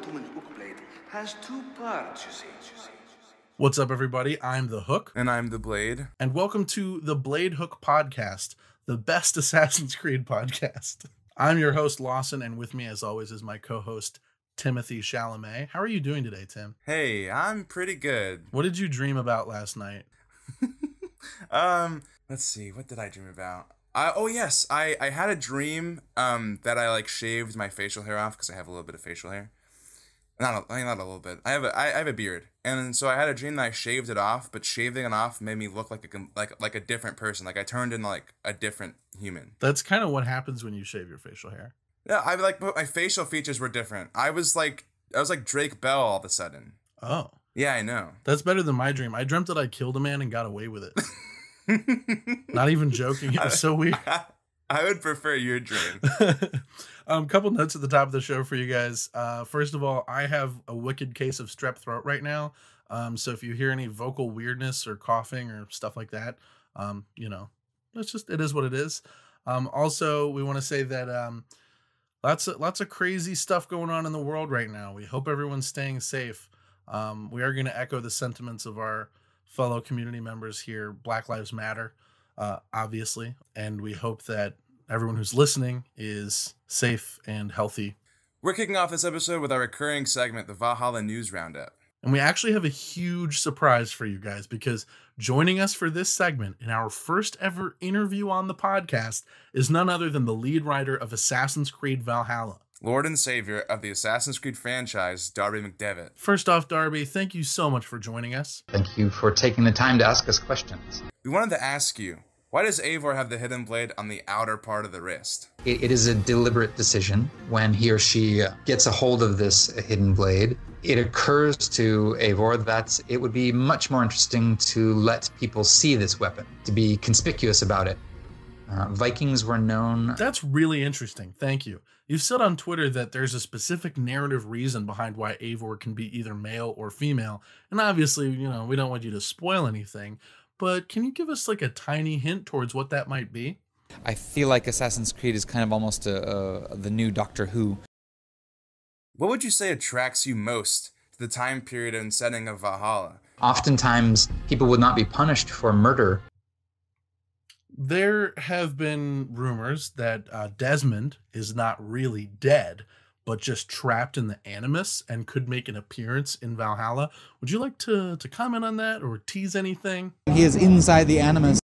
Robert Ottoman Hookblade has two parts, you see. What's up, everybody? I'm the Hook, And I'm the Blade. and welcome to the Blade Hook Podcast, the best Assassin's Creed podcast. I'm your host, Lawson, and with me, as always, is my co host, Timothy Chalamet. How are you doing today, Tim? Hey, I'm pretty good. What did you dream about last night? Um, let's see, what did I dream about? I, oh yes, I, I had a dream um that I like shaved my facial hair off because I have a little bit of facial hair. Not a, not a little bit. I have a I, I have a beard, and so I had a dream that I shaved it off, but shaving it off made me look like a like like a different person. Like I turned into like a different human. That's kind of what happens when you shave your facial hair. Yeah, I like but my facial features were different. I was like I was like Drake Bell all of a sudden. Oh, Yeah, I know. that's better than my dream. I dreamt that I killed a man and got away with it. Not even joking. It was so weird. I would prefer your dream. um, couple notes at the top of the show for you guys. Uh, first of all, I have a wicked case of strep throat right now. Um, so if you hear any vocal weirdness or coughing or stuff like that, um, you know, it's just it is what it is. Um, also, we want to say that um, lots of lots of crazy stuff going on in the world right now. We hope everyone's staying safe. Um, we are going to echo the sentiments of our fellow community members here. Black Lives Matter, uh, obviously, and we hope that everyone who's listening is safe and healthy. We're kicking off this episode with our recurring segment, the Valhalla News Roundup. And we actually have a huge surprise for you guys because joining us for this segment in our first ever interview on the podcast is none other than the lead writer of Assassin's Creed Valhalla. Lord and Savior of the Assassin's Creed franchise, Darby McDevitt. First off, Darby, thank you so much for joining us. Thank you for taking the time to ask us questions. We wanted to ask you, why does Eivor have the hidden blade on the outer part of the wrist? It, it is a deliberate decision when he or she uh, gets a hold of this hidden blade. It occurs to Eivor that it would be much more interesting to let people see this weapon, to be conspicuous about it. Uh, Vikings were known. That's really interesting. Thank you. You've said on Twitter that there's a specific narrative reason behind why Eivor can be either male or female. And obviously, you know, we don't want you to spoil anything, but can you give us like a tiny hint towards what that might be? I feel like Assassin's Creed is kind of almost a, a, the new Doctor Who. What would you say attracts you most to the time period and setting of Valhalla? Oftentimes, people would not be punished for murder. There have been rumors that uh, Desmond is not really dead, but just trapped in the Animus and could make an appearance in Valhalla. Would you like to, to comment on that or tease anything? He is inside the Animus.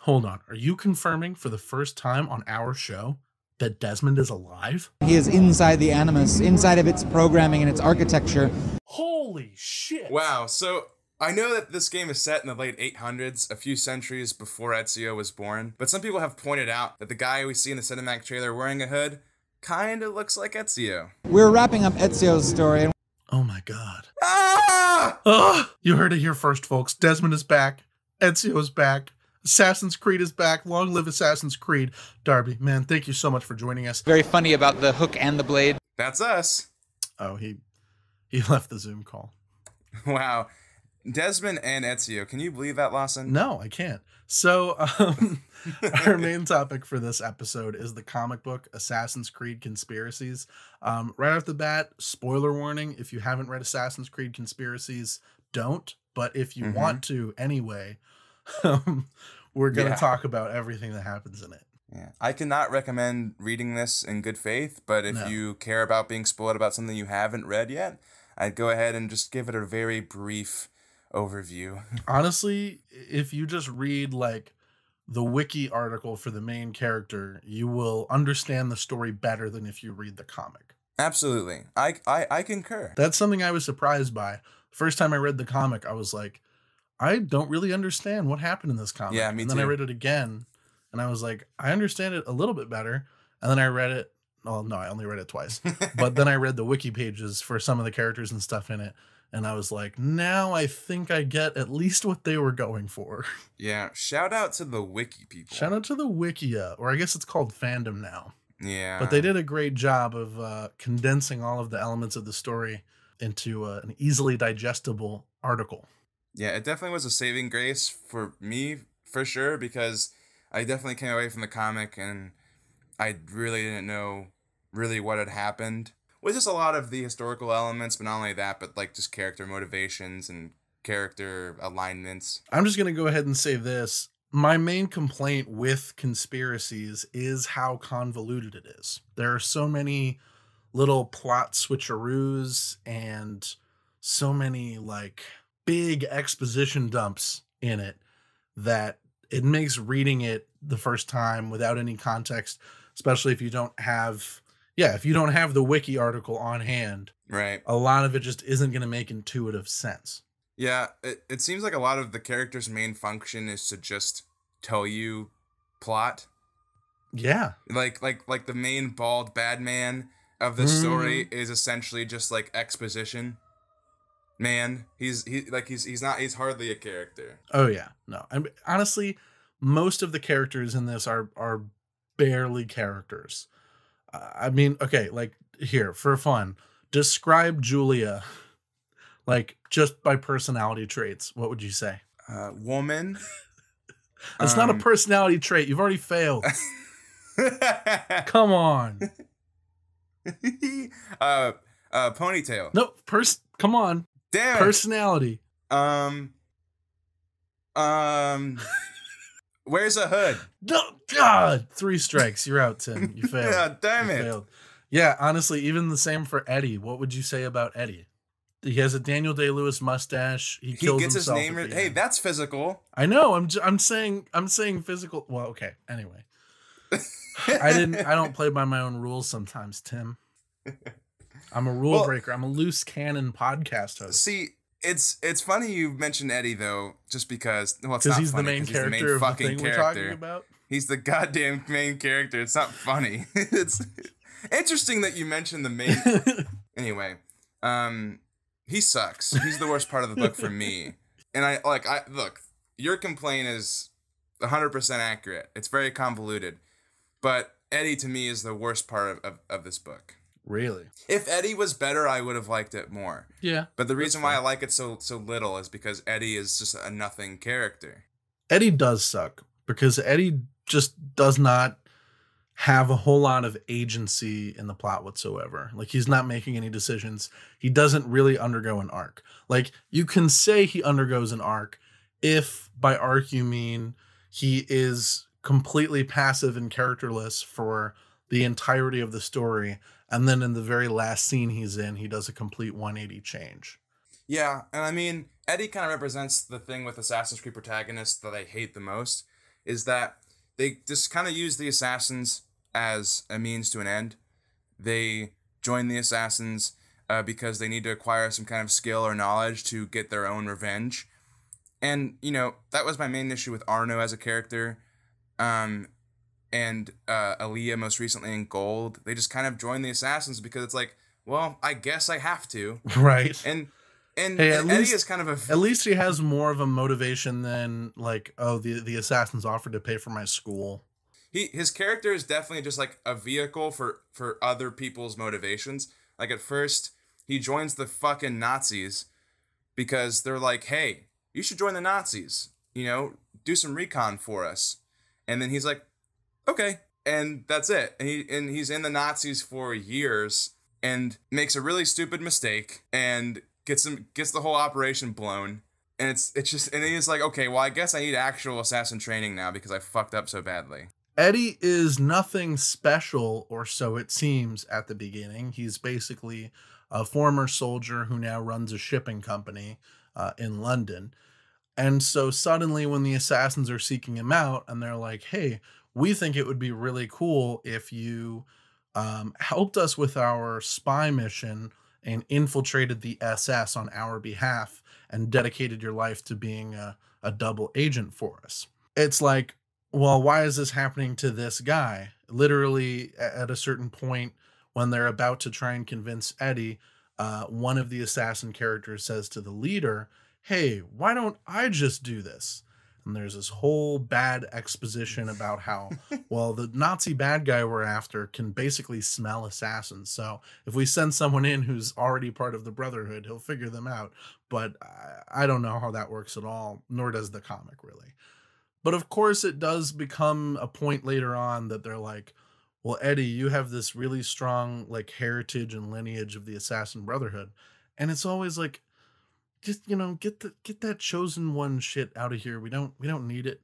Hold on. Are you confirming for the first time on our show that Desmond is alive? He is inside the Animus, inside of its programming and its architecture. Holy shit. Wow, so I know that this game is set in the late 800s, a few centuries before Ezio was born, but some people have pointed out that the guy we see in the cinematic trailer wearing a hood kinda looks like Ezio. We're wrapping up Ezio's story, and Oh my god. Ah! Oh, you heard it here first, folks. Desmond is back. Ezio is back. Assassin's Creed is back. Long live Assassin's Creed. Darby, man, thank you so much for joining us. Very funny about the hook and the blade. That's us. Oh, he he left the Zoom call. Wow. Desmond and Ezio, can you believe that, Lawson? No, I can't. So, um, our main topic for this episode is the comic book Assassin's Creed Conspiracies. Um, right off the bat, spoiler warning if you haven't read Assassin's Creed Conspiracies, don't. But if you Mhm. want to anyway, um, we're going to Yeah. talk about everything that happens in it. Yeah. I cannot recommend reading this in good faith, but if No. you care about being spoiled about something you haven't read yet, I'd go ahead and just give it a very brief overview. Honestly, if you just read like the wiki article for the main character, you will understand the story better than if you read the comic. Absolutely. I, I, I concur. That's something I was surprised by. First time I read the comic, I was like, I don't really understand what happened in this comic. Yeah, me and then I read it again, and I was like, I understand it a little bit better. And then I read it. Well, no, I only read it twice. but then I read the wiki pages for some of the characters and stuff in it, and I was like, now I think I get at least what they were going for. yeah. Shout out to the wiki people. Shout out to the Wikia, or I guess it's called fandom now. Yeah. But they did a great job of uh, condensing all of the elements of the story into uh, an easily digestible article. Yeah, it definitely was a saving grace for me, for sure, because I definitely came away from the comic and I really didn't know really what had happened. With just a lot of the historical elements, but not only that, but like just character motivations and character alignments. I'm just to go ahead and say this. My main complaint with conspiracies is how convoluted it is. There are so many little plot switcheroos and so many like big exposition dumps in it that it makes reading it the first time without any context, especially if you don't have yeah, if you don't have the wiki article on hand, Right. a lot of it just isn't going to make intuitive sense. Yeah, it, it seems like a lot of the character's main function is to just tell you plot. Yeah. Like like like the main bald bad man of the story mm-hmm. is essentially just like exposition. Man, he's he like he's he's not he's hardly a character. Oh yeah, no. I honestly, most of the characters in this are are barely characters. I mean, okay, like here for fun, describe Julia, like just by personality traits. What would you say? Uh, woman. It's not a Um, personality trait. You've already failed. Come on. uh, uh, ponytail. No, pers. Come on. Damn. Personality. um. Um. Where's a hood? No, God. Three strikes. You're out, Tim. You failed. Yeah, damn You it. failed. Yeah, honestly, even the same for Eddie. What would you say about Eddie? He has a Daniel Day Lewis mustache. He, He gets his name. Re- hey, that's physical. I know. I'm. j- I'm saying. I'm saying physical. Well, okay. Anyway, I didn't. I don't play by my own rules sometimes, Tim. I'm a rule Well- breaker. I'm a loose cannon podcast host. See, it's it's funny you mentioned Eddie though, just because well, it's Because not he's the funny main 'cause he's the character main the fucking we're character. talking about. He's the goddamn main character. It's not funny. it's interesting that you mentioned the main. anyway, um, he sucks. He's the worst part of the book for me. And I like I look. Your complaint is 100% accurate. It's very convoluted, but Eddie to me is the worst part of, of, of this book. Really? If Eddie was better, I would have liked it more. Yeah. But the reason That's why I like it so so little is because Eddie is just a nothing character. Eddie does suck because Eddie just does not have a whole lot of agency in the plot whatsoever. Like he's not making any decisions. He doesn't really undergo an arc. Like you can say he undergoes an arc if by arc you mean he is completely passive and characterless for the entirety of the story and then in the very last scene he's in he does a complete 180 change. Yeah, and I mean Eddie kind of represents the thing with Assassin's Creed protagonists that I hate the most is that they just kind of use the assassins as a means to an end. They join the assassins uh, because they need to acquire some kind of skill or knowledge to get their own revenge. And you know that was my main issue with Arno as a character, um, and uh, Aaliyah most recently in Gold. They just kind of join the assassins because it's like, well, I guess I have to. Right. And and, Hey, at and Eddie least- is kind of a At least he has more of a motivation than like, oh, the the assassins offered to pay for my school. he his character is definitely just like a vehicle for for other people's motivations. Like at first, he joins the fucking Nazis because they're like, "Hey, you should join the Nazis. You know, do some recon for us." And then he's like, "Okay." And that's it. And he and he's in the Nazis for years and makes a really stupid mistake and gets him gets the whole operation blown. And it's it's just and he's like, "Okay, well, I guess I need actual assassin training now because I fucked up so badly." Eddie is nothing special, or so it seems at the beginning. He's basically a former soldier who now runs a shipping company uh, in London. And so suddenly, when the assassins are seeking him out and they're like, hey, we think it would be really cool if you um, helped us with our spy mission and infiltrated the SS on our behalf and dedicated your life to being a, a double agent for us. It's like, well, why is this happening to this guy? Literally, at a certain point, when they're about to try and convince Eddie, uh, one of the assassin characters says to the leader, Hey, why don't I just do this? And there's this whole bad exposition about how, well, the Nazi bad guy we're after can basically smell assassins. So if we send someone in who's already part of the Brotherhood, he'll figure them out. But I, I don't know how that works at all, nor does the comic really. But of course, it does become a point later on that they're like, well, Eddie, you have this really strong like heritage and lineage of the Assassin Brotherhood, and it's always like, just you know, get the get that chosen one shit out of here. We don't we don't need it.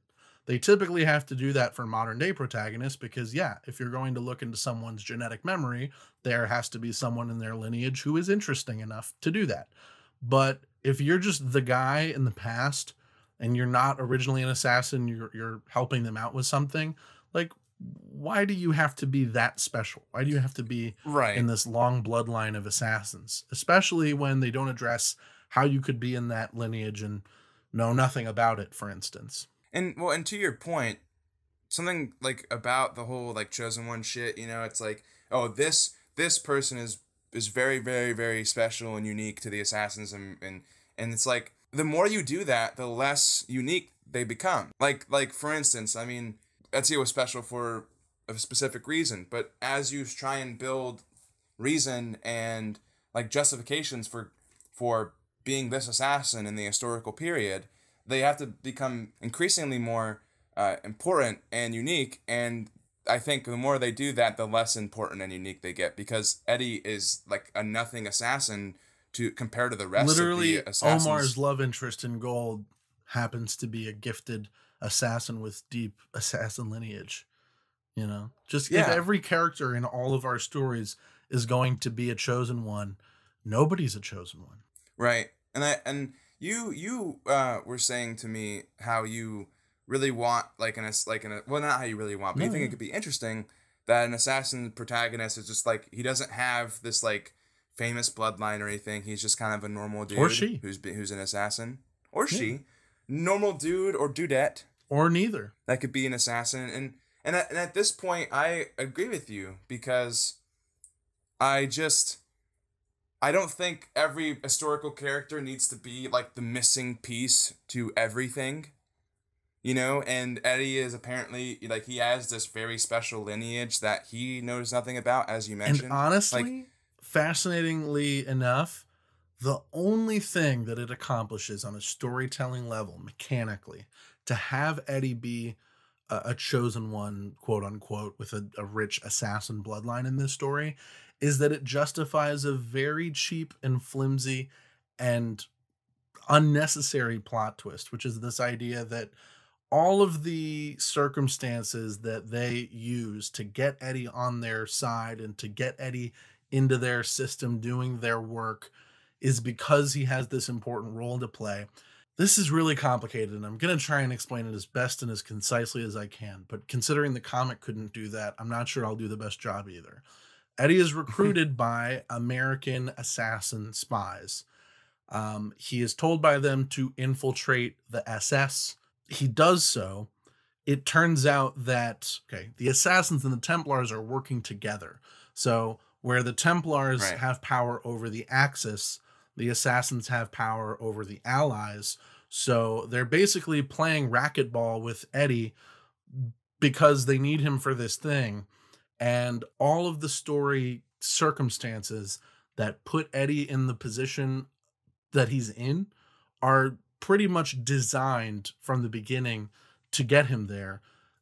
They typically have to do that for modern day protagonists because yeah, if you're going to look into someone's genetic memory, there has to be someone in their lineage who is interesting enough to do that. But if you're just the guy in the past and you're not originally an assassin, you're you're helping them out with something, like why do you have to be that special? Why do you have to be Right. in this long bloodline of assassins, especially when they don't address how you could be in that lineage and know nothing about it, for instance. And well, and to your point, something like about the whole like chosen one shit, you know, it's like, oh, this this person is is very very very special and unique to the assassins and and and it's like the more you do that, the less unique they become. Like like for instance, I mean, Ezio was special for a specific reason, but as you try and build reason and like justifications for for being this assassin in the historical period, they have to become increasingly more uh, important and unique. And I think the more they do that, the less important and unique they get because Eddie is like a nothing assassin to compared to the rest Literally, of the assassins. Omar's love interest in gold happens to be a gifted assassin with deep assassin lineage. You know, just if every character in all of our stories is going to be a chosen one, nobody's a chosen one. Right. And I and you you uh were saying to me how you really want like an like an well not how you really want, but you think yeah. it could be interesting that an assassin protagonist is just like he doesn't have this like famous bloodline or anything. He's just kind of a normal dude Or she. who's who's an assassin or she, normal dude or dudette Or neither. that could be an assassin and and at, and at this point i agree with you because i just i don't think every historical character needs to be like the missing piece to everything you know? And eddie is apparently like he has this very special lineage that he knows nothing about as you mentioned. And honestly, like fascinatingly enough, the only thing that it accomplishes on a storytelling level, mechanically, to have Eddie be a, a chosen one, quote unquote, with a, a rich assassin bloodline in this story, is that it justifies a very cheap and flimsy and unnecessary plot twist, which is this idea that all of the circumstances that they use to get Eddie on their side and to get Eddie into their system doing their work is because he has this important role to play. This is really complicated, and I'm going to try and explain it as best and as concisely as I can. But considering the comic couldn't do that, I'm not sure I'll do the best job either. Eddie is recruited by American assassin spies. Um, he is told by them to infiltrate the SS. He does so. It turns out that okay, the assassins and the Templars are working together. So where the Templars Right. have power over the Axis, the assassins have power over the Allies. So they're basically playing racquetball with Eddie because they need him for this thing. And all of the story circumstances that put Eddie in the position that he's in are pretty much designed from the beginning to get him there.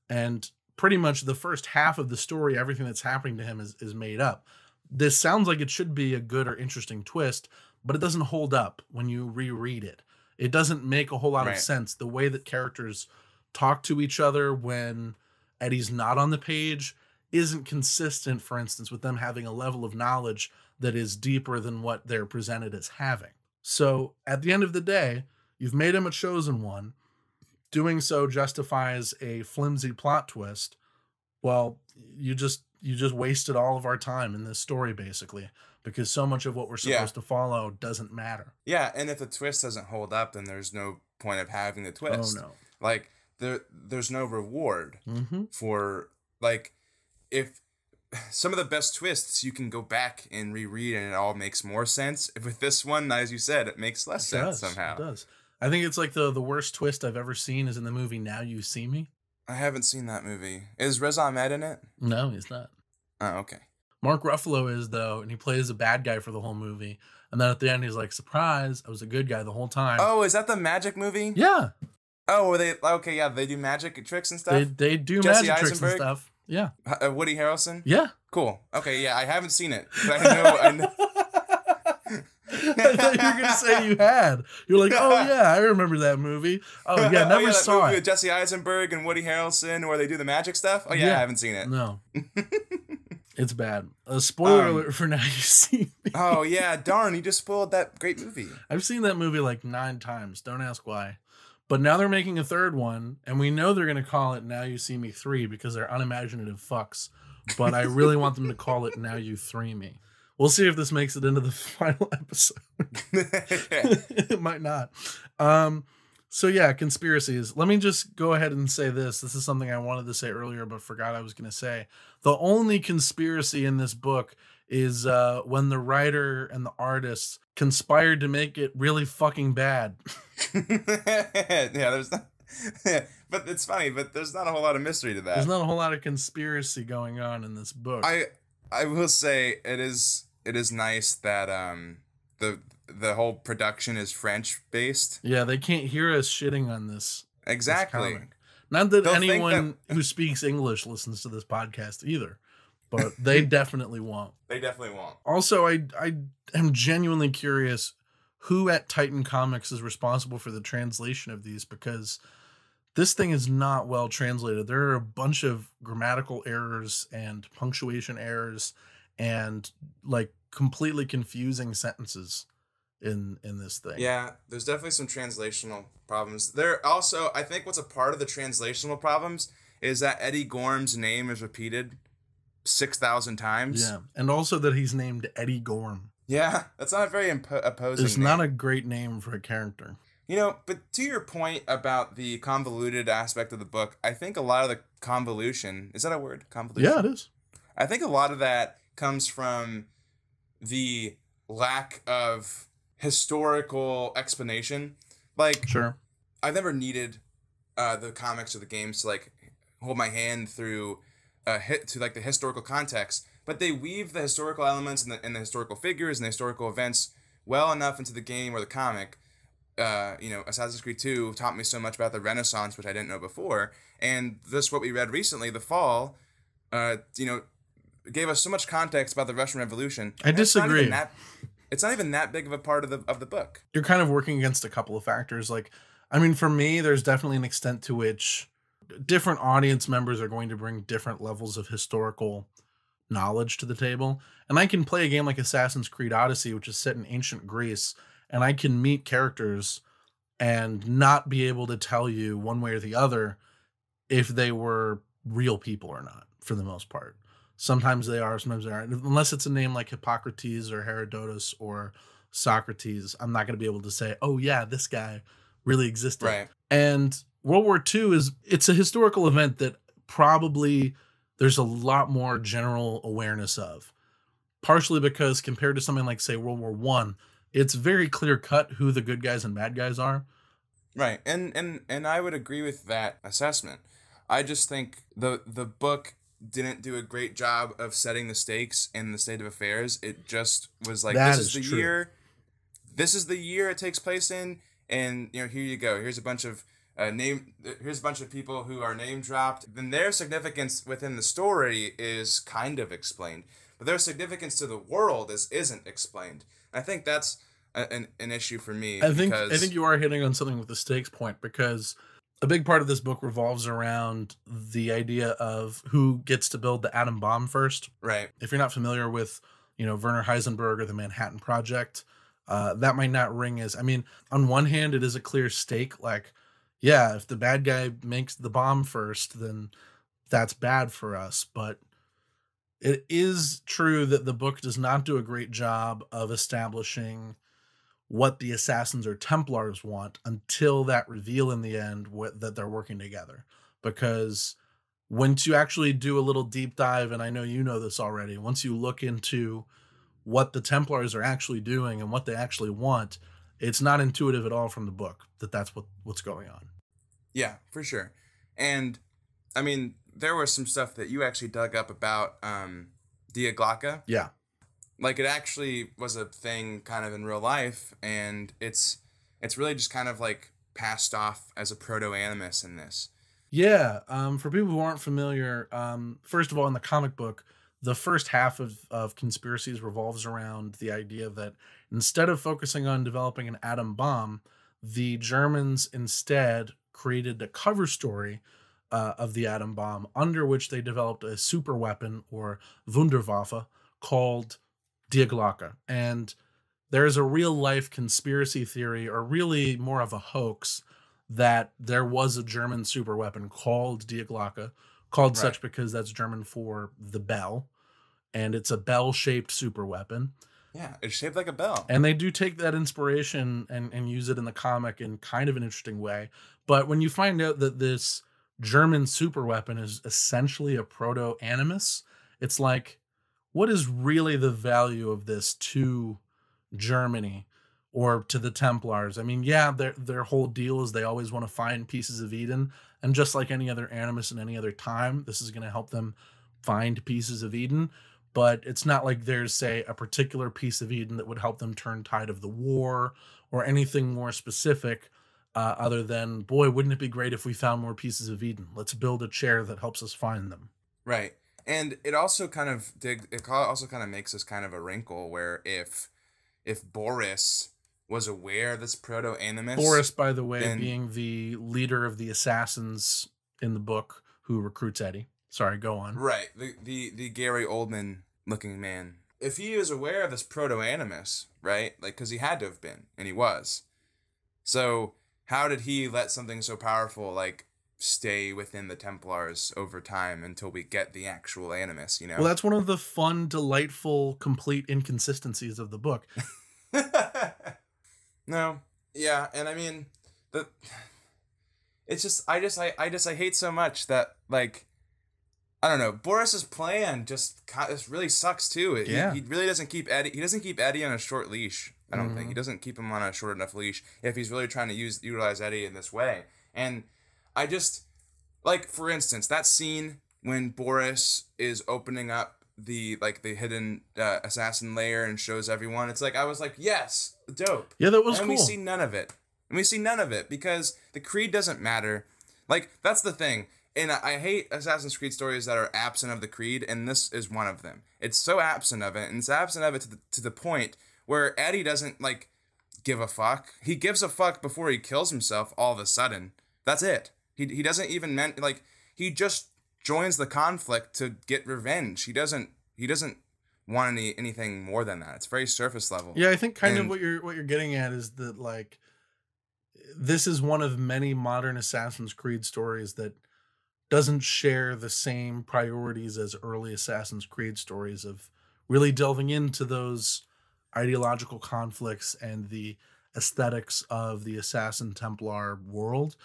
And pretty much the first half of the story, everything that's happening to him is, is made up. This sounds like it should be a good or interesting twist, but it doesn't hold up when you reread it. It doesn't make a whole lot Right. of sense. The way that characters talk to each other when Eddie's not on the page isn't consistent, for instance, with them having a level of knowledge that is deeper than what they're presented as having. So at the end of the day, you've made him a chosen one. Doing so justifies a flimsy plot twist. Well, you just you just wasted all of our time in this story basically because so much of what we're Yeah. supposed to follow doesn't matter. yeah and if the twist doesn't hold up then there's no point of having the twist Oh no. like there there's no reward Mm-hmm. for like if some of the best twists you can go back and reread and it all makes more sense. If with this one, as you said, it makes less It sense does. somehow. It does. I think it's like the the worst twist I've ever seen is in the movie Now You See Me. I haven't seen that movie. Is Riz Ahmed in it? No, he's not. Oh, okay. Mark Ruffalo is though, and he plays a bad guy for the whole movie. And then at the end, he's like, "Surprise! I was a good guy the whole time." Oh, is that the magic movie? yeah, Oh, were they okay? Yeah, they do magic tricks and stuff. they they do Jesse magic tricks and stuff. Yeah. Uh, Woody Harrelson. Yeah. Cool. Okay. Yeah, I haven't seen it. But I know. I know. I thought you were gonna say you had. You're like, oh yeah, I remember that movie. Oh yeah, Oh, never that saw movie it. With Jesse Eisenberg and Woody Harrelson, where they do the magic stuff. Oh yeah, Yeah. I haven't seen it. No, it's bad. A spoiler Um, alert for now. You see, me. Oh yeah, darn! You just spoiled that great movie. I've seen that movie like nine times. Don't ask why. But now they're making a third one, and we know they're gonna call it "Now You See Me 3 because they're unimaginative fucks. But I really want them to call it "Now You Three Me." We'll see if this makes it into the final episode. it might not. Um, so yeah, conspiracies. Let me just go ahead and say this. This is something I wanted to say earlier, but forgot I was going to say. The only conspiracy in this book is uh, when the writer and the artist conspired to make it really fucking bad. yeah, there's not. but it's funny, but there's not a whole lot of mystery to that. There's not a whole lot of conspiracy going on in this book. I I will say it is it is nice that um the the whole production is French based. yeah, they can't hear us shitting on this. this Exactly. comic. Not that They'll anyone who speaks English listens to this podcast either, but they definitely won't. They definitely won't. Also, I I am genuinely curious who at Titan Comics is responsible for the translation of these because this thing is not well translated. There are a bunch of grammatical errors and punctuation errors and like completely confusing sentences in in this thing. Yeah, there's definitely some translational problems. There also, I think what's a part of the translational problems is that Eddie Gorm's name is repeated 6,000 times. Yeah. And also that he's named Eddie Gorm. Yeah, that's not a very impo- opposing It's name. not a great name for a character. You know, but to your point about the convoluted aspect of the book, I think a lot of the convolution, is that a word? Convolution? Yeah, it is. I think a lot of that comes from the lack of historical explanation. Like, Sure. I've never needed uh, the comics or the games to like hold my hand through uh, hit to like the historical context, but they weave the historical elements and the, and the historical figures and the historical events well enough into the game or the comic. Uh, you know, Assassin's Creed 2 taught me so much about the Renaissance, which I didn't know before, and this what we read recently, The Fall. Uh, you know, gave us so much context about the Russian Revolution. I and it's not disagree. that- it's not even that big of a part of the of the book. you're kind of working against a couple of factors. Like, I mean, for me, there's definitely an extent to which different audience members are going to bring different levels of historical knowledge to the table. And I can play a game like Assassin's Creed Odyssey, which is set in ancient Greece, and I can meet characters and not be able to tell you one way or the other if they were real people or not, for the most part. Sometimes they are, sometimes they aren't. Unless it's a name like Hippocrates or Herodotus or Socrates, I'm not going to be able to say, oh, yeah, this guy really existed. Right. And World War II is it's a historical event that probably there's a lot more general awareness of. Partially because compared to something like say World War One, it's very clear cut who the good guys and bad guys are. Right. And and and I would agree with that assessment. I just think the the book didn't do a great job of setting the stakes in the state of affairs. It just was like That this is, is the true. year this is the year it takes place in and you know here you go. Here's a bunch of uh, name here's a bunch of people who are name dropped. Then their significance within the story is kind of explained. But their significance to the world is isn't explained. I think that's a, an, an issue for me. I think because, I think you are hitting on something with the stakes point because a big part of this book revolves around the idea of who gets to build the atom bomb first. right. if you're not familiar with you know Werner Heisenberg or the Manhattan Project, uh, that might not ring as. I mean, on one hand, it is a clear stake. Like, yeah, if the bad guy makes the bomb first, then that's bad for us. But it is true that the book does not do a great job of establishing what the assassins or templars want until that reveal in the end that they're working together because once you actually do a little deep dive and i know you know this already once you look into what the templars are actually doing and what they actually want it's not intuitive at all from the book that that's what what's going on Yeah, for sure. And I mean, there was some stuff that you actually dug up about um Die Glocke. yeah Like it actually was a thing kind of in real life and it's it's really just kind of like passed off as a proto animus in this. Yeah, um, for people who aren't familiar, um, first of all, in the comic book, the first half of, of conspiracies revolves around the idea that instead of focusing on developing an atom bomb, the Germans instead created a cover story uh, of the atom bomb under which they developed a super weapon or Wunderwaffe called Die Glocke. And there's a real life conspiracy theory, or really more of a hoax, that there was a German super weapon called Die Glocke, called Right. such because that's German for the bell, and it's a bell shaped super weapon. Yeah, it's shaped like a bell. And they do take that inspiration and, and use it in the comic in kind of an interesting way. But when you find out that this German super weapon is essentially a proto animus, it's like, what is really the value of this to Germany or to the Templars? I mean, yeah, their their whole deal is they always want to find pieces of Eden. And just like any other animus in any other time, this is going to help them find pieces of Eden but it's not like there's say a particular piece of eden that would help them turn tide of the war or anything more specific uh, other than boy wouldn't it be great if we found more pieces of eden? Let's build a chair that helps us find them. Right. And it also kind of dig it also kind of makes this kind of a wrinkle where if if Boris was aware of this proto animus boris by the way then- being the leader of the assassins in the book who recruits eddie sorry go on Right. The the the Gary Oldman looking man. If he is aware of this proto animus, right? Like cuz he had to have been and he was. So, how did he let something so powerful like stay within the Templars over time until we get the actual animus, you know? well that's one of the fun delightful complete inconsistencies of the book no. Yeah, and I mean the it's just I just I, I just I hate so much that like I don't know. Boris's plan just this really sucks too. He- Yeah. He, really doesn't keep Eddie. He doesn't keep Eddie on a short leash. I don't think Mhm. he doesn't keep him on a short enough leash if he's really trying to use utilize Eddie in this way. And I just like for instance that scene when Boris is opening up the like the hidden uh, assassin layer and shows everyone. It's like I was like yes, dope. yeah that was cool. and cool we see none of it. And we see none of it because the creed doesn't matter. Like that's the thing. And I I hate Assassin's Creed stories that are absent of the creed, and this is one of them. It's so absent of it, and it's absent of it to the to the point where Eddie doesn't like give a fuck. He gives a fuck before he kills himself all of a sudden. That's it. He he doesn't even meant like he just joins the conflict to get revenge. He doesn't he doesn't want any anything more than that. It's very surface level. Yeah, I think kind of what you're what you're getting at is that like this is one of many modern Assassin's Creed stories that doesn't share the same priorities as early Assassin's Creed stories of really delving into those ideological conflicts and the aesthetics of the assassin templar world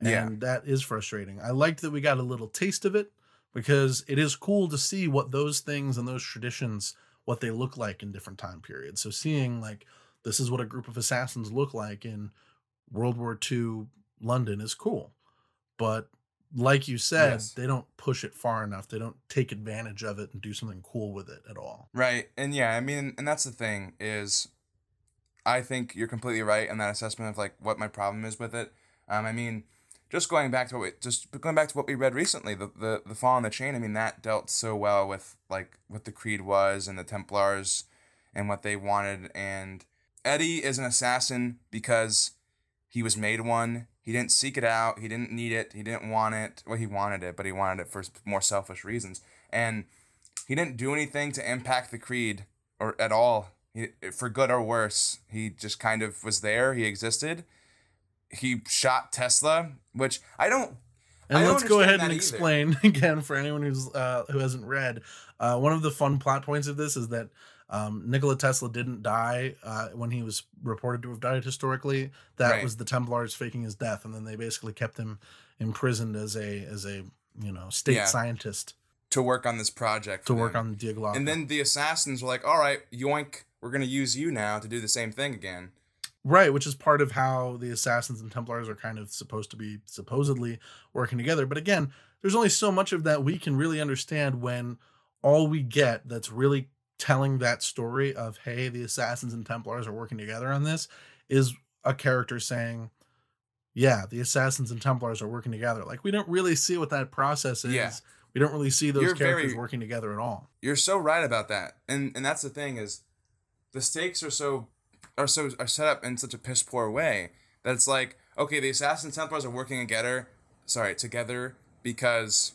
and Yeah. that is frustrating i liked that we got a little taste of it because it is cool to see what those things and those traditions what they look like in different time periods so seeing like this is what a group of assassins look like in world war ii london is cool but like you said Yes. they don't push it far enough they don't take advantage of it and do something cool with it at all Right. And yeah, I mean, and that's the thing is I think you're completely right in that assessment of like what my problem is with it. Um, I mean, just going back to what we just going back to what we read recently, the the the fall on the chain. I mean, that dealt so well with like what the creed was and the Templars and what they wanted. And Eddie is an assassin because he was made one. He didn't seek it out. He didn't need it. He didn't want it. Well, he wanted it, but he wanted it for more selfish reasons. And he didn't do anything to impact the creed or at all he, for good or worse he just kind of was there he existed he shot tesla which i don't And let's go ahead and that either. explain again for anyone who's uh, who hasn't read. Uh, one of the fun plot points of this is that um, Nikola Tesla didn't die uh, when he was reported to have died historically. That Right. was the Templars faking his death, and then they basically kept him imprisoned as a as a you know state Yeah. scientist to work on this project to work on the Die Glocke. and then the assassins were like all right yoink we're gonna use you now to do the same thing again Right, which is part of how the assassins and Templars are kind of supposed to be supposedly working together. But again, there's only so much of that we can really understand when all we get that's really telling that story of hey, the assassins and Templars are working together on this is a character saying, yeah, the assassins and Templars are working together. Like we don't really see what that process is. Yeah. We don't really see those You're characters very- working together at all. You're so right about that, and and that's the thing is, the stakes are so are so are set up in such a piss poor way that it's like okay, the assassins and Templars are working together, sorry, together because.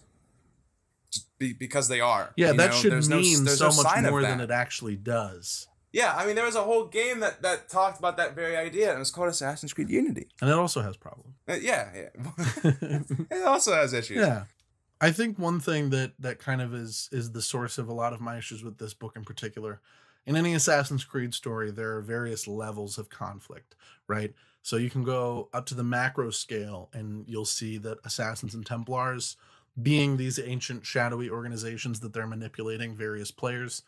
Be, because they are. Yeah, you that know? should There's no- mean there's so no much more than it actually does. Yeah, I mean, there was a whole game that that talked about that very idea, and it was called Assassin's Creed Unity. And it also has problems. Uh, yeah, yeah. it also has issues. Yeah. I think one thing that that kind of is is the source of a lot of my issues with this book in particular. In any Assassin's Creed story, there are various levels of conflict, right? So you can go up to the macro scale and you'll see that assassins and templars being these ancient shadowy organizations that they're manipulating various players.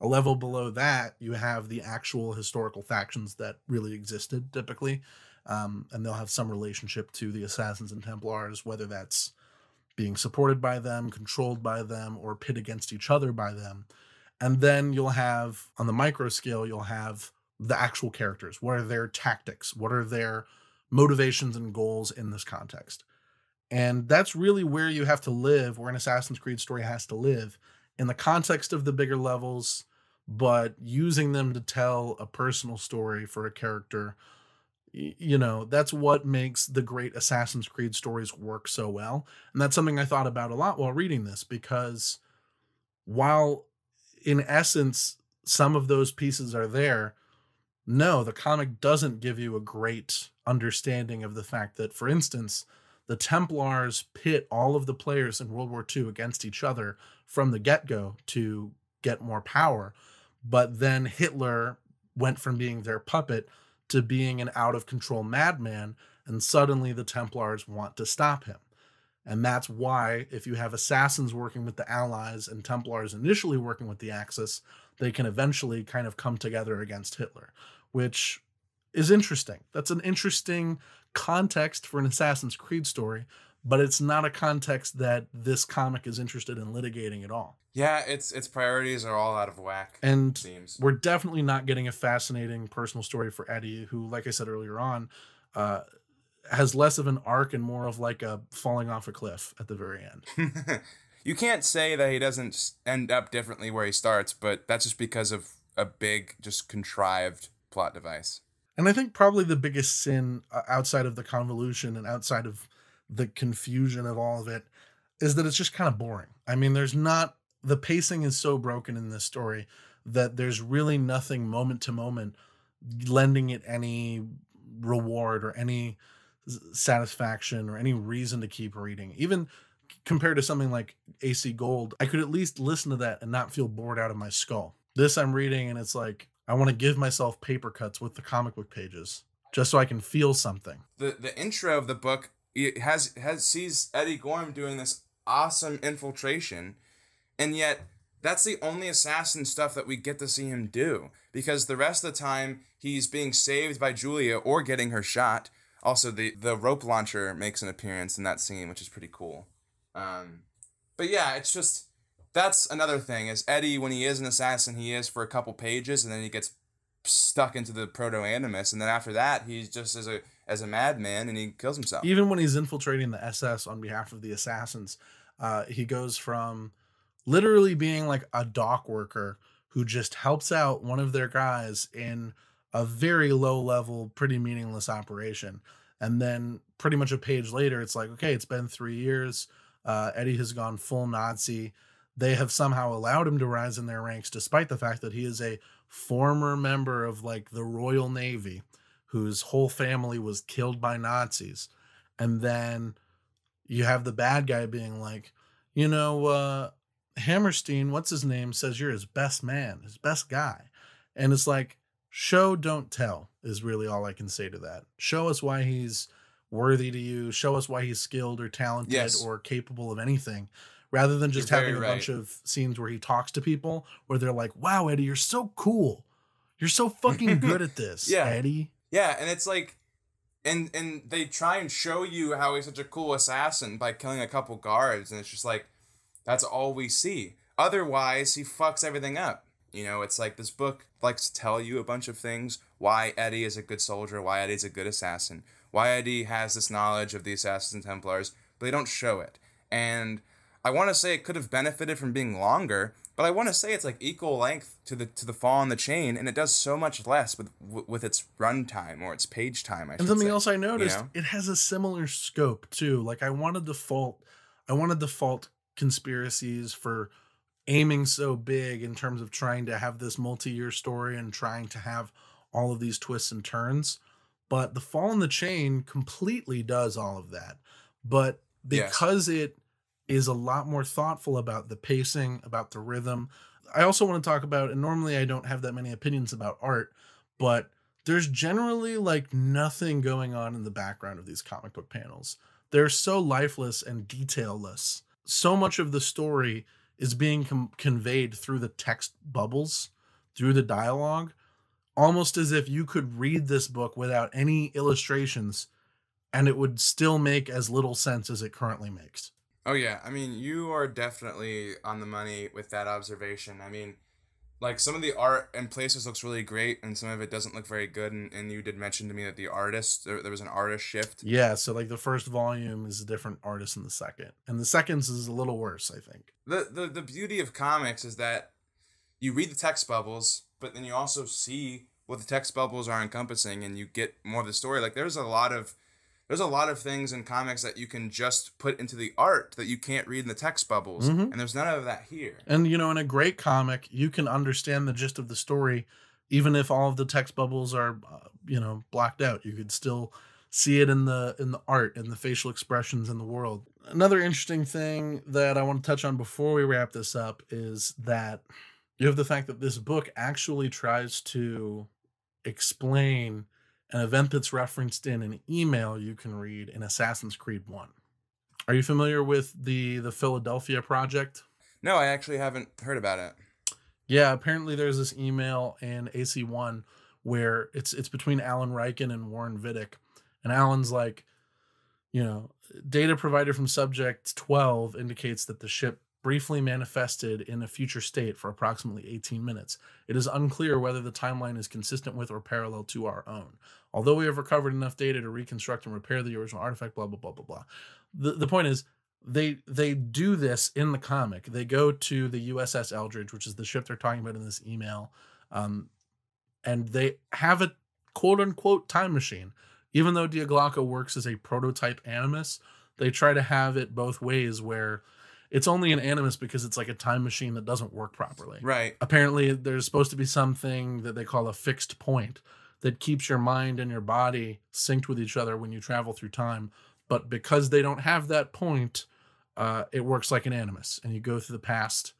A level below that, you have the actual historical factions that really existed typically. Um, and they'll have some relationship to the assassins and templars, whether that's being supported by them, controlled by them, or pit against each other by them. And then you'll have, on the micro scale, you'll have the actual characters. What are their tactics? What are their motivations and goals in this context? And that's really where you have to live, where an Assassin's Creed story has to live in the context of the bigger levels, but using them to tell a personal story for a character you know that's what makes the great assassin's creed stories work so well. And that's something i thought about a lot while reading this because while in essence some of those pieces are there no the comic doesn't give you a great understanding of the fact that for instance the templars pit all of the players in world war ii against each other from the get-go to get more power but then hitler went from being their puppet to being an out of control madman, and suddenly the Templars want to stop him. And that's why, if you have assassins working with the Allies and Templars initially working with the Axis, they can eventually kind of come together against Hitler, which is interesting. That's an interesting context for an Assassin's Creed story, but it's not a context that this comic is interested in litigating at all. Yeah, its its priorities are all out of whack. And seems. we're definitely not getting a fascinating personal story for Eddie, who, like I said earlier on, uh, has less of an arc and more of like a falling off a cliff at the very end. you can't say that he doesn't end up differently where he starts, but that's just because of a big, just contrived plot device. And I think probably the biggest sin uh, outside of the convolution and outside of the confusion of all of it is that it's just kind of boring. I mean, there's not the pacing is so broken in this story that there's really nothing moment to moment lending it any reward or any satisfaction or any reason to keep reading. Even compared to something like AC Gold, I could at least listen to that and not feel bored out of my skull. This I'm reading and it's like I want to give myself paper cuts with the comic book pages just so I can feel something. The the intro of the book it has has sees Eddie Gorm doing this awesome infiltration, and yet that's the only assassin stuff that we get to see him do because the rest of the time he's being saved by Julia or getting her shot. Also, the the rope launcher makes an appearance in that scene, which is pretty cool. Um, but yeah, it's just that's another thing is Eddie when he is an assassin, he is for a couple pages, and then he gets stuck into the proto animus, and then after that, he's just as a as a madman, and he kills himself. Even when he's infiltrating the SS on behalf of the assassins, uh, he goes from literally being like a dock worker who just helps out one of their guys in a very low level, pretty meaningless operation. And then pretty much a page later, it's like, okay, it's been three years. Uh, Eddie has gone full Nazi. They have somehow allowed him to rise in their ranks, despite the fact that he is a former member of like the Royal Navy, whose whole family was killed by Nazis. And then you have the bad guy being like, you know, uh, Hammerstein, what's his name, says you're his best man, his best guy. And it's like, show, don't tell, is really all I can say to that. Show us why he's worthy to you, show us why he's skilled or talented Yes. or capable of anything, rather than just having a bunch of scenes where he talks to people where they're like, wow, Eddie, you're so cool. You're so fucking good at this, Yeah. Eddie. Yeah, and it's like, and and they try and show you how he's such a cool assassin by killing a couple guards, and it's just like, that's all we see. Otherwise, he fucks everything up. You know, it's like this book likes to tell you a bunch of things why Eddie is a good soldier, why Eddie's a good assassin, why Eddie has this knowledge of the Assassins and Templars, but they don't show it. And I want to say it could have benefited from being longer, but I want to say it's like equal length to the to the Fall and the Chain, and it does so much less with with its runtime or its page time. I And something say, else I you noticed, know? it has a similar scope too. Like I want to default, I want to default conspiracies for aiming so big in terms of trying to have this multi-year story and trying to have all of these twists and turns. But the Fall and the Chain completely does all of that. But Yes. because it is a lot more thoughtful about the pacing, about the rhythm. I also want to talk about, and normally I don't have that many opinions about art, but there's generally like nothing going on in the background of these comic book panels. They're so lifeless and detailless. So much of the story is being conveyed through the text bubbles, through the dialogue, almost as if you could read this book without any illustrations and it would still make as little sense as it currently makes. Oh yeah, I mean you are definitely on the money with that observation. I mean, like some of the art and places looks really great, and some of it doesn't look very good. And, and you did mention to me that the artist there, there was an artist shift. Yeah, so like the first volume is a different artist than the second, and the second's is a little worse, I think. The the the beauty of comics is that you read the text bubbles, but then you also see what the text bubbles are encompassing, and you get more of the story. Like there's a lot of there's a lot of things in comics that you can just put into the art that you can't read in the text bubbles, Mhm. and there's none of that here. And you know, in a great comic, you can understand the gist of the story, even if all of the text bubbles are, uh, you know, blocked out. You could still see it in the in the art and the facial expressions in the world. Another interesting thing that I want to touch on before we wrap this up is that you have the fact that this book actually tries to explain an event that's referenced in an email you can read in Assassin's Creed 1. Are you familiar with the the Philadelphia project? No, I actually haven't heard about it. Yeah, apparently there's this email in AC1 where it's it's between Alan Rikkin and Warren Vidic. And Alan's like, you know, data provided from subject 12 indicates that the ship briefly manifested in a future state for approximately 18 minutes. It is unclear whether the timeline is consistent with or parallel to our own. Although we have recovered enough data to reconstruct and repair the original artifact, blah blah blah blah blah. The the point is they they do this in the comic. They go to the USS Eldridge, which is the ship they're talking about in this email, um, and they have a quote unquote time machine. Even though Die Glocke works as a prototype animus, they try to have it both ways, where it's only an animus because it's like a time machine that doesn't work properly. Right. Apparently, there's supposed to be something that they call a fixed point that keeps your mind and your body synced with each other when you travel through time. But because they don't have that point, uh, it works like an animus, and you go through the past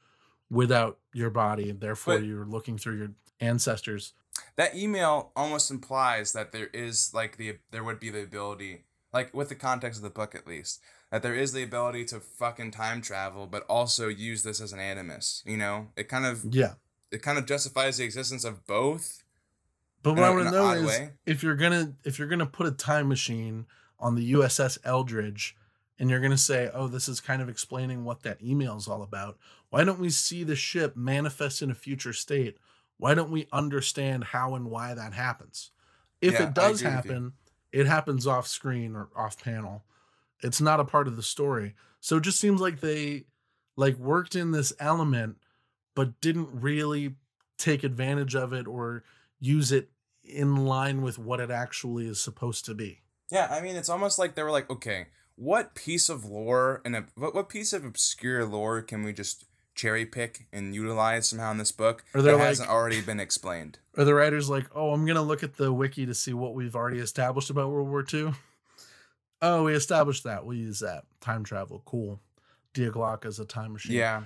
without your body, and therefore But- you're looking through your ancestors. That email almost implies that there is like the there would be the ability, like with the context of the book at least, that there is the ability to fucking time travel, but also use this as an animus. You know, it kind of Yeah. it kind of justifies the existence of both. But what I a- want to know is way. if you're gonna if you're gonna put a time machine on the USS Eldridge and you're gonna say, oh, this is kind of explaining what that email is all about, why don't we see the ship manifest in a future state? Why don't we understand how and why that happens? If Yeah, it does agree with you. happen, it happens off screen or off panel. It's not a part of the story. So it just seems like they like worked in this element but didn't really take advantage of it or use it in line with what it actually is supposed to be. Yeah, I mean, it's almost like they were like, okay, what piece of lore and what, what piece of obscure lore can we just cherry pick and utilize somehow in this book Or that they're hasn't already been explained? Are the writers like, oh, I'm gonna look at the wiki to see what we've already established about World War II? Oh, we established that. We'll use that. Time travel, cool. Die Glocke is a time machine. Yeah,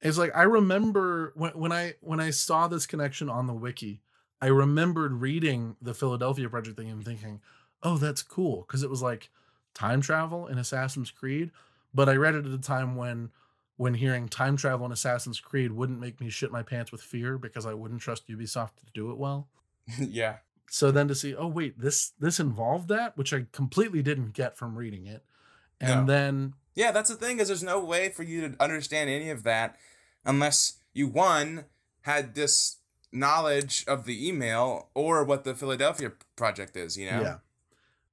It's like I remember when when I when I saw this connection on the wiki, I remembered reading the Philadelphia Project thing and thinking, "Oh, that's cool," because it was like time travel in Assassin's Creed. But I read it at a time when when hearing time travel in Assassin's Creed wouldn't make me shit my pants with fear because I wouldn't trust Ubisoft to do it well. yeah. So then to see, oh wait, this this involved that, which I completely didn't get from reading it, and No. then Yeah, that's the thing is there's no way for you to understand any of that unless you one had this knowledge of the email or what the Philadelphia project is. You know. Yeah.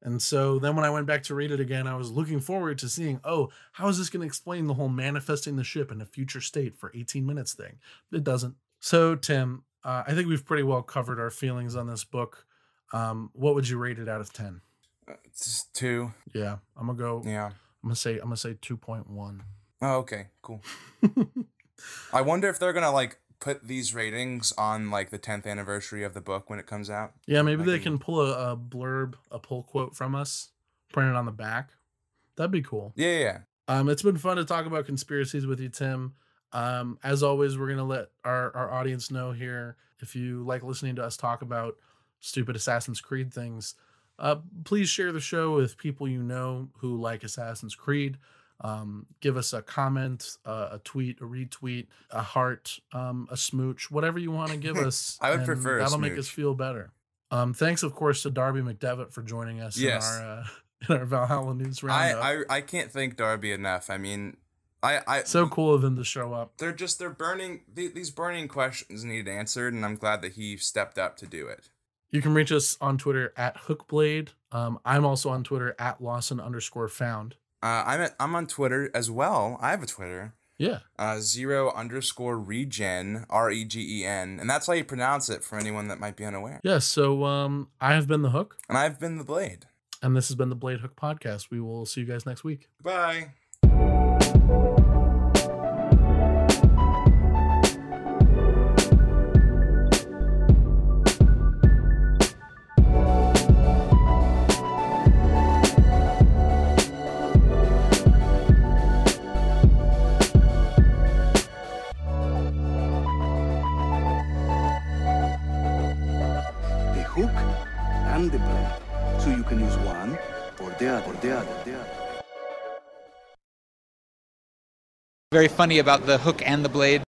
And so then when I went back to read it again, I was looking forward to seeing, oh, how is this going to explain the whole manifesting the ship in a future state for 18 minutes thing? It doesn't. So, Tim, uh, I think we've pretty well covered our feelings on this book. Um, what would you rate it out of 10? It's two. Yeah, I'm gonna go. Yeah. I'm gonna say I'm gonna say 2.1. Oh, okay. Cool. I wonder if they're gonna like put these ratings on like the 10th anniversary of the book when it comes out. Yeah, maybe they can- can pull a, a blurb, a pull quote from us, print it on the back. That'd be cool. Yeah, yeah, yeah. Um, it's been fun to talk about conspiracies with you, Tim. Um, as always, we're gonna let our, our audience know here if you like listening to us talk about stupid Assassin's Creed things. Uh, please share the show with people you know who like Assassin's Creed. Um, give us a comment, uh, a tweet, a retweet, a heart, um, a smooch, whatever you want to give us. I would prefer That'll make us feel better. Um, thanks, of course, to Darby McDevitt for joining us Yes. in our uh, in our Valhalla news I, roundup. I I can't thank Darby enough. I mean, I I so cool of him to show up. they're just they're burning these burning questions need answered, and I'm glad that he stepped up to do it. You can reach us on Twitter at Hookblade. Um, I'm also on Twitter at Lawson underscore found. Uh, I'm at, I'm on Twitter as well. I have a Twitter. Yeah. Uh, zero underscore regen R E G E N, and that's how you pronounce it for anyone that might be unaware. Yeah. So um, I have been the Hook, And I've been the Blade. and this has been the Blade Hook podcast. We will see you guys next week. Bye. Can use one or the other, the other, the other. Very funny about the hook and the blade.